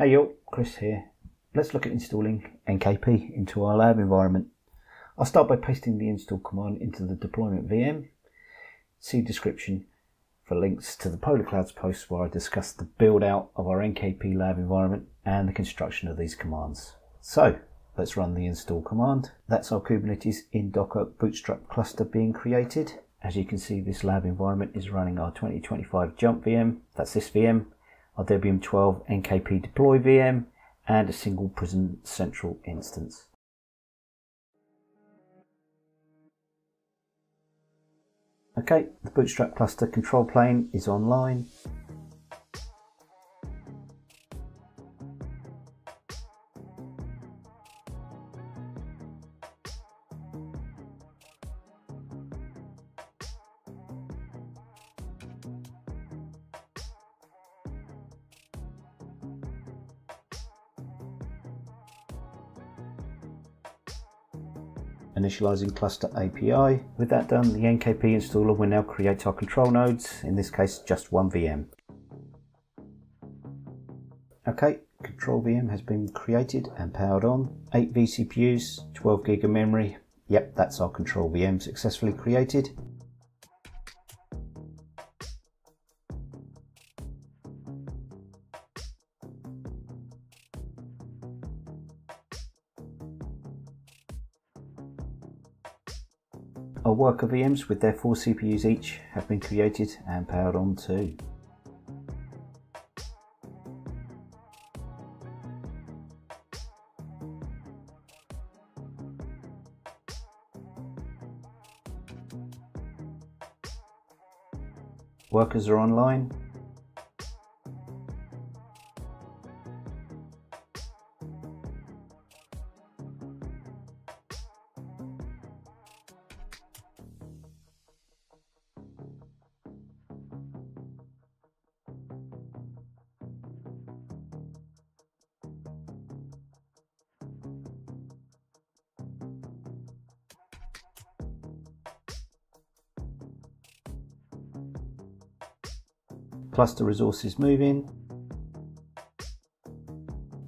Hey yo, Chris here. Let's look at installing NKP into our lab environment. I'll start by pasting the install command into the deployment VM. See description for links to the Polar Clouds post where I discuss the build out of our NKP lab environment and the construction of these commands. So let's run the install command. That's our Kubernetes in Docker Bootstrap cluster being created. As you can see, this lab environment is running our 2025 jump VM. That's this VM, our Debian 12 NKP deploy VM, and a single Prism Central instance. Okay, the Bootstrap cluster control plane is online. Initializing cluster API. With that done, the NKP installer will now create our control nodes, in this case just one VM. Okay, control VM has been created and powered on. 8 vCPUs, 12 gig of memory. Yep, that's our control VM successfully created. Our worker VMs with their 4 CPUs each have been created and powered on too. Workers are online cluster resources moving.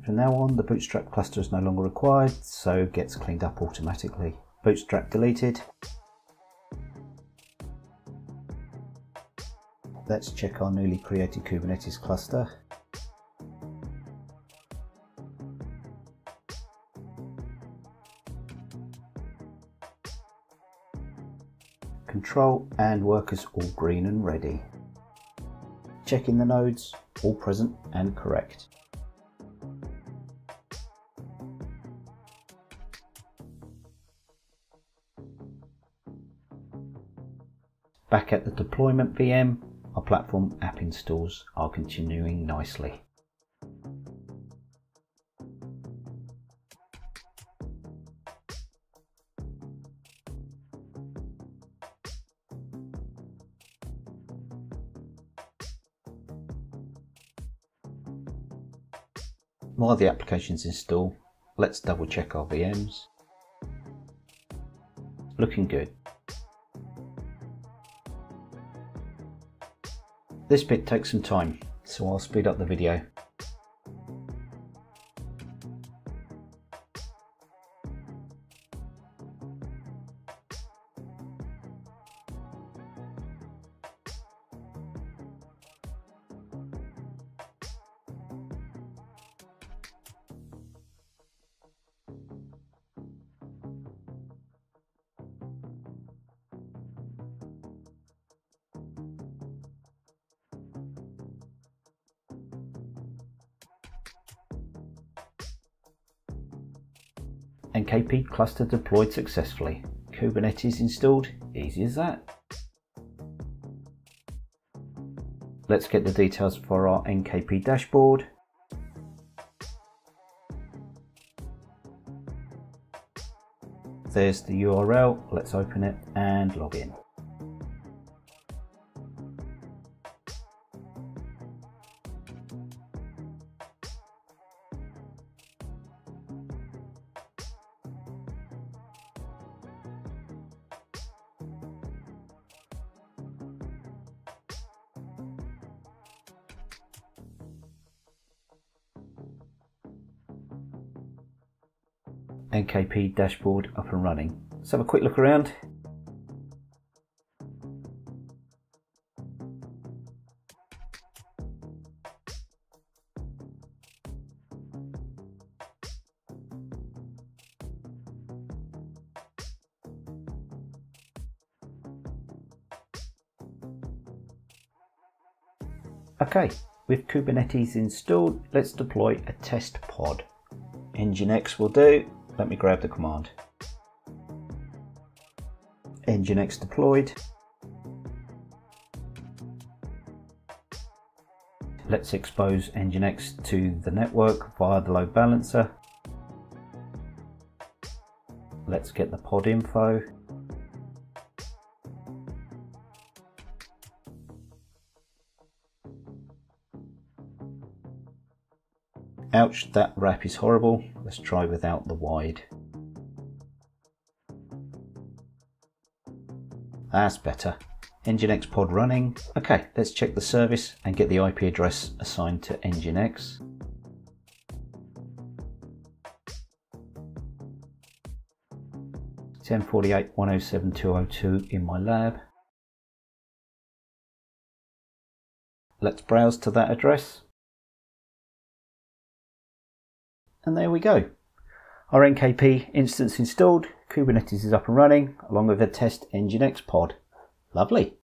From now on, the Bootstrap cluster is no longer required, so gets cleaned up automatically. Bootstrap deleted. Let's check our newly created Kubernetes cluster. Control and workers all green and ready checking the nodes, all present and correct. Back at the deployment VM, our platform app installs are continuing nicely. While the applications install, let's double check our VMs. Looking good. This bit takes some time, so I'll speed up the video. NKP cluster deployed successfully. Kubernetes installed, easy as that. Let's get the details for our NKP dashboard. There's the URL, let's open it and log in. NKP dashboard up and running. Let's have a quick look around. Okay, with Kubernetes installed, let's deploy a test pod. Nginx will do. Let me grab the command. Nginx deployed. Let's expose Nginx to the network via the load balancer. Let's get the pod info. Ouch, that wrap is horrible. Let's try without the wide. That's better. Nginx pod running. Okay, let's check the service and get the IP address assigned to Nginx. Ten forty eight one oh seven two oh two in my lab. Let's browse to that address. And there we go. Our NKP instance installed, Kubernetes is up and running, along with a test Nginx pod. Lovely.